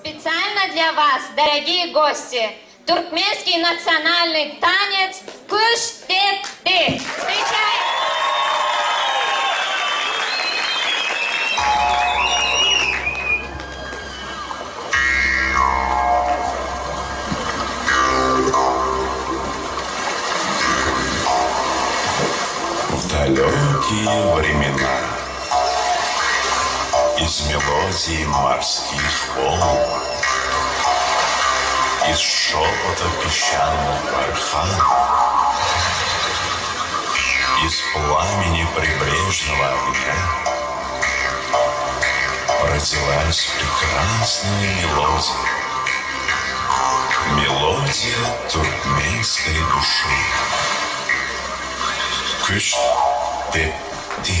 Специально для вас, дорогие гости, туркменский национальный танец! В далекие времена Из мелодий морских волн Из шепота песчаных бархан Из пламени прибрежного огня Родилась прекрасная мелодия. Мелодия туркменской души. Кыш ты ты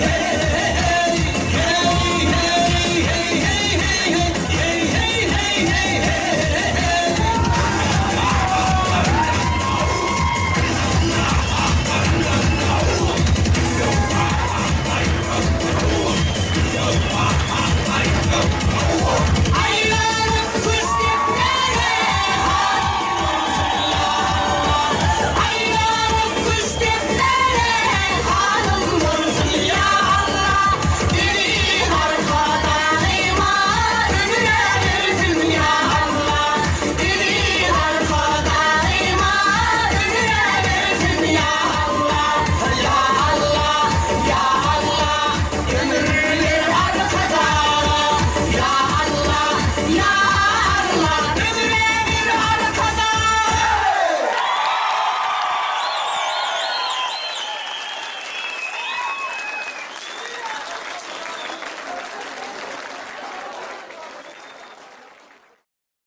hey, hey.